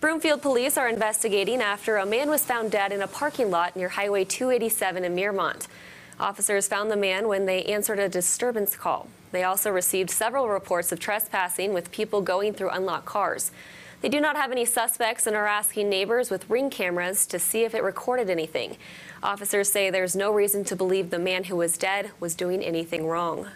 Broomfield police are investigating after a man was found dead in a parking lot near Highway 287 in Miramonte. Officers found the man when they answered a disturbance call. They also received several reports of trespassing with people going through unlocked cars. They do not have any suspects and are asking neighbors with ring cameras to see if it recorded anything. Officers say there's no reason to believe the man who was dead was doing anything wrong.